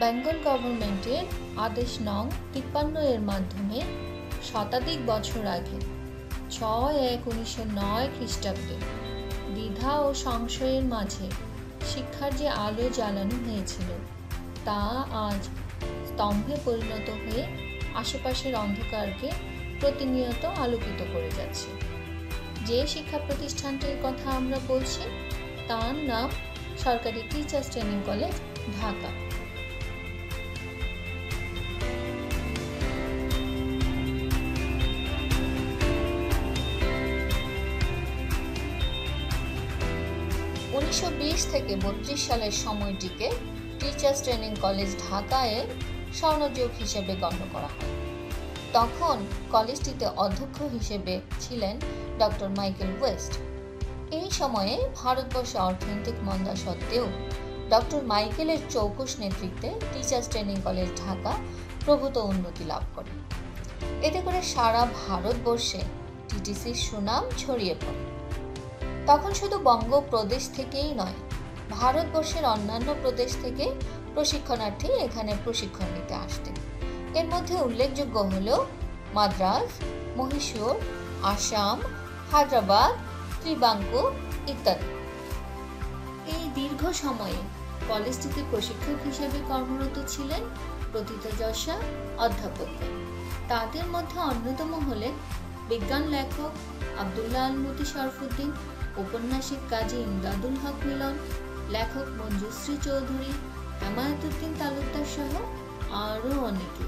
বেঙ্গল গভর্নমেন্টের আদেশ নং তিপ্পান্ন এর মাধ্যমে শতাধিক বছর আগে, ছয় এক উনিশশো নয় খ্রিস্টাব্দে দ্বিধা ও সংশয়ের মাঝে শিক্ষার যে আলো জ্বালানো হয়েছিল, তা আজ স্তম্ভে পরিণত হয়ে আশেপাশের অন্ধকারকে প্রতিনিয়ত আলোকিত করে যাচ্ছে। যে শিক্ষা প্রতিষ্ঠানটির কথা আমরা বলছি, তার নাম সরকারি টিচার্স ট্রেনিং কলেজ ঢাকা। উনিশশো বিশ থেকে বত্রিশ সালের সময়টিকে টিচার্স ট্রেনিং কলেজ ঢাকায় স্বর্ণযোগ হিসেবে গণ্য করা হয়। তখন কলেজটিতে অধ্যক্ষ হিসেবে ছিলেন ডক্টর মাইকেল ওয়েস্ট এই সময়ে ভারতবর্ষে অর্থনৈতিক মন্দা সত্ত্বেও ডক্টর মাইকেলের চৌকস নেতৃত্বে টিচার্স ট্রেনিং কলেজ ঢাকা প্রভূত উন্নতি লাভ করে। এতে করে সারা ভারতবর্ষে টিটিসির সুনাম ছড়িয়ে পড়ে। তখন শুধু বঙ্গপ্রদেশ থেকেই নয়, ভারতবর্ষের অন্যান্য প্রদেশ থেকে প্রশিক্ষণার্থী এখানে প্রশিক্ষণ নিতে আসতেন। এর মধ্যে উল্লেখযোগ্য হল মাদ্রাস মহীশূর, আসাম, হায়দ্রাবাদ ত্রিবাঙ্কু ইত্যাদি। এই দীর্ঘ সময়ে কলেজটিতে প্রশিক্ষক হিসেবে কর্মরত ছিলেন প্রথিতযশা অধ্যাপকগণ তাদের মধ্যে অন্যতম হলেন বিজ্ঞান লেখক আবদুল্লাহ আলমতি শরফুদ্দিন ঔপন্যাসিক কাজী ইমদাদুল হক মিলন, লেখক মঞ্জুশ্রী চৌধুরী হেমায়তুদ্দিন তালুকদার সহ আরও অনেকে।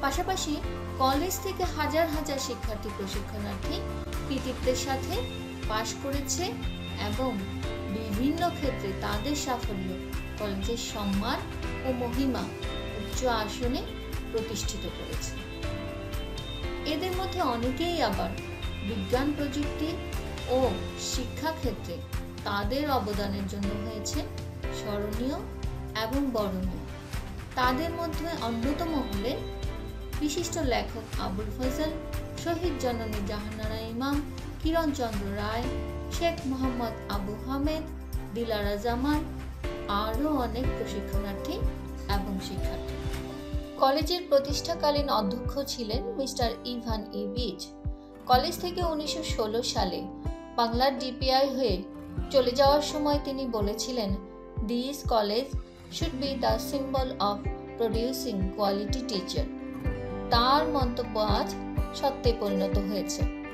পাশাপাশি কলেজ থেকে হাজার হাজার শিক্ষার্থী প্রশিক্ষণার্থী কৃতিত্বের সাথে পাশ করেছে এবং বিভিন্ন ক্ষেত্রে তাদের সাফল্য কলেজের সম্মান ও মহিমা উচ্চ আসনে প্রতিষ্ঠিত করেছে। এদের মধ্যে অনেকেই আবার বিজ্ঞান প্রযুক্তি ও শিক্ষা ক্ষেত্রে তাদের অবদানের জন্য হয়েছে স্মরণীয় এবং বরণীয়। তাদের মধ্যে অন্যতম হলেন বিশিষ্ট লেখক আবুল ফজল, শহীদ জননী জাহানারা ইমাম কিরণচন্দ্র রায়, শেখ মোহাম্মদ আবু হামেদ, দিলারা জামান, আরও অনেক প্রশিক্ষণার্থী এবং শিক্ষার্থী। কলেজের প্রতিষ্ঠাকালীন অধ্যক্ষ ছিলেন mister Evan E. Biss. College থেকে উনিশশো ষোলো সালে বাংলার ডিপিআই হয়ে চলে যাওয়ার সময় তিনি বলেছিলেন this college should be the symbol of producing quality teacher তার মন্তব্য আজ সত্যে পরিণত হয়েছে।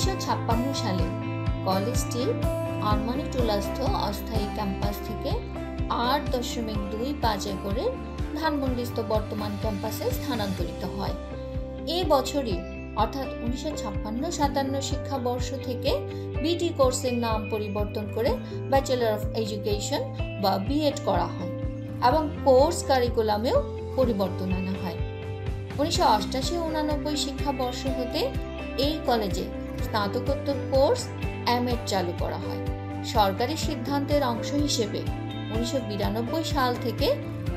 উনিশশো ছাপ্পান্ন সালে কলেজটি আরমানিটোলাস্থ অস্থায়ী ক্যাম্পাস থেকে আট দশমিক দুই পাঁচ একরের ধানমন্ডিস্থ বর্তমান ক্যাম্পাসে স্থানান্তরিত হয়। এ বছরই, অর্থাৎ উনিশশো ছাপ্পান্ন সাতান্ন শিক্ষাবর্ষ থেকে বিটি কোর্সের নাম পরিবর্তন করে ব্যাচেলর অফ এডুকেশন বা বিএড করা হয় এবং কোর্স কারিকুলামেও পরিবর্তন আনা হয়। উনিশশো অষ্টাশি উনানব্বই শিক্ষাবর্ষ হতে এই কলেজে স্নাতকোত্তর কোর্স এমএড চালু করা হয়। সরকারি সিদ্ধান্তের অংশ হিসেবে উনিশশো বিরানব্বই সাল থেকে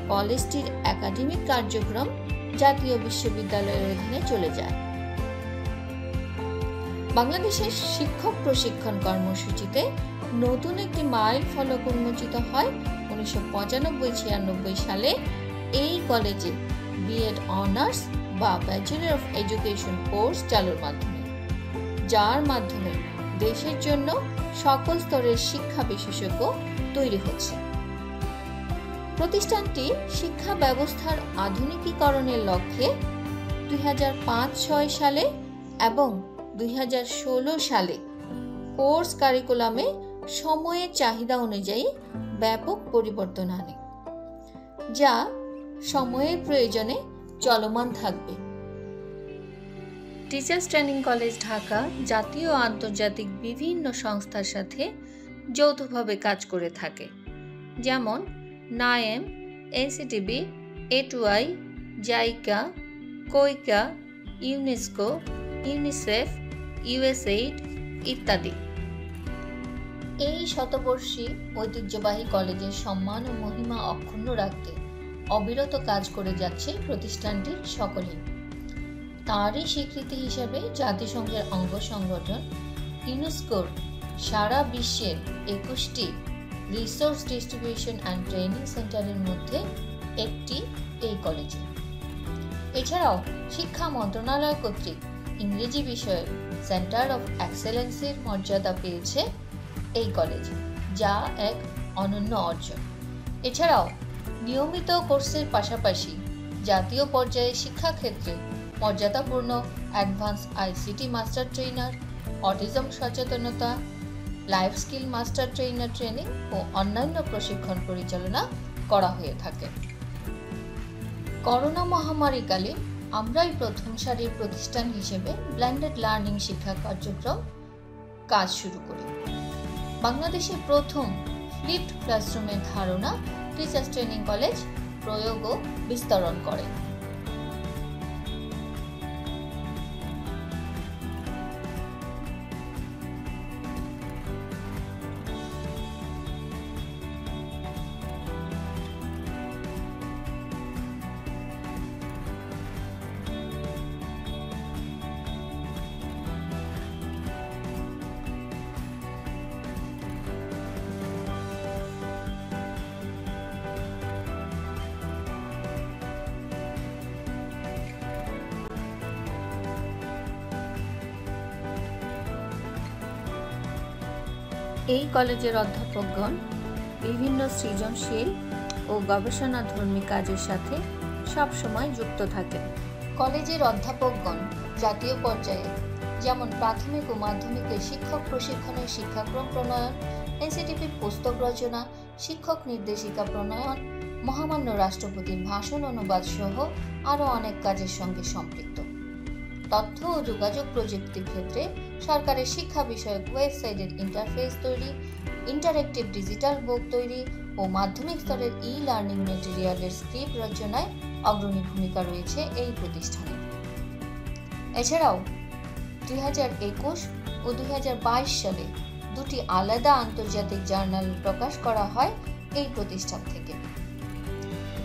কলেজটির একাডেমিক কার্যক্রম জাতীয় বিশ্ববিদ্যালয়ের অধীনে চলে যায়। বাংলাদেশের শিক্ষক প্রশিক্ষণ কর্মসূচিতে নতুন একটি মাইল ফলক উন্মোচিত হয় উনিশশো পঁচানব্বই ছিয়ানব্বই সালে। এই কলেজে বিএড অনার্স বা ব্যাচেলর অফ এডুকেশন কোর্স চালুর মাধ্যমে। যার মাধ্যমে দেশের জন্য সকল স্তরের শিক্ষা বিশেষজ্ঞ তৈরি হচ্ছে। প্রতিষ্ঠানটি শিক্ষা ব্যবস্থার আধুনিকীকরণের লক্ষ্যে দুই সালে এবং দুই হাজার ষোলো সালে কোর্স কারিকুলামে সময়ের চাহিদা অনুযায়ী ব্যাপক পরিবর্তন আনে, যা সময়ের প্রয়োজনে চলমান থাকবে। টিচার্স ট্রেনিং কলেজ ঢাকা জাতীয় আন্তর্জাতিক বিভিন্ন সংস্থার সাথে যৌথভাবে কাজ করে থাকে। যেমন NAEM, NCTB, A two I, JICA KOICA UNESCO, UNICEF, USAID ইত্যাদি। এই শতবর্ষী ঐতিহ্যবাহী কলেজের সম্মান ও মহিমা অক্ষুণ্ণ রাখতে অবিরত কাজ করে যাচ্ছে প্রতিষ্ঠানটির সকলেই। তারই স্বীকৃতি হিসাবে জাতিসংঘের অঙ্গ সংগঠন ইউনেস্কোর সারা বিশ্বের একুশটি রিসোর্স ডিস্ট্রিবিউশন অ্যান্ড ট্রেনিং সেন্টারের মধ্যে একটি এই কলেজে এছাড়াও শিক্ষা মন্ত্রণালয় কর্তৃক ইংরেজি বিষয়ে সেন্টার অফ এক্সেলেন্সির মর্যাদা পেয়েছে এই কলেজ যা এক অনন্য অর্জন। এছাড়াও নিয়মিত কোর্সের পাশাপাশি জাতীয় পর্যায়ে শিক্ষাক্ষেত্রে মর্যাদাপূর্ণ advance ICT master trainer autism সচেতনতা, life skill master trainer training ও অন্যান্য প্রশিক্ষণ পরিচালনা করা হয়ে থাকে। করোনা মহামারীকালে আমরাই প্রথম সারির প্রতিষ্ঠান হিসেবে ব্ল্যান্ডেড লার্নিং শিক্ষা কার্যক্রম কাজ শুরু করি। বাংলাদেশের প্রথম ফ্লিপড ক্লাসরুমের ধারণা টিচার্স ট্রেনিং কলেজ প্রয়োগ ও বিস্তরণ করে। এই কলেজের অধ্যাপকগণ বিভিন্ন সৃজনশীল ও গবেষণাধর্মী কাজের সাথে সবসময় যুক্ত থাকেন। কলেজের অধ্যাপকগণ জাতীয় পর্যায়ে যেমন প্রাথমিক ও মাধ্যমিকের শিক্ষক প্রশিক্ষণের শিক্ষাক্রম প্রণয়ন এনসিটিপি পুস্তক রচনা, শিক্ষক নির্দেশিকা প্রণয়ন, মহামান্য রাষ্ট্রপতির ভাষণ অনুবাদ সহ আরও অনেক কাজের সঙ্গে সম্পৃক্ত। তথ্য ও যোগাযোগ প্রযুক্তির ক্ষেত্রে সরকারের শিক্ষা বিষয়ক ওয়েবসাইটের ইন্টারফেস তৈরি ইন্টারেক্টিভ ডিজিটাল বুক তৈরি ও মাধ্যমিক স্তরের ই লার্নিং মেটেরিয়ালের স্ক্রিপ্ট রচনায় অগ্রণী ভূমিকা রয়েছে এই প্রতিষ্ঠানে। এছাড়াও, দুই হাজার একুশ ও দুই হাজার বাইশ সালে দুটি আলাদা আন্তর্জাতিক জার্নাল প্রকাশ করা হয় এই প্রতিষ্ঠান থেকে।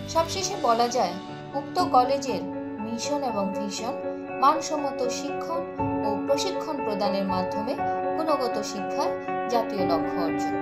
সবশেষে বলা যায়, উক্ত কলেজের মিশন এবং ভিশন মানসম্মত শিক্ষণ ও প্রশিক্ষণ প্রদানের মাধ্যমে গুণগত শিক্ষার জাতীয় লক্ষ্য অর্জন।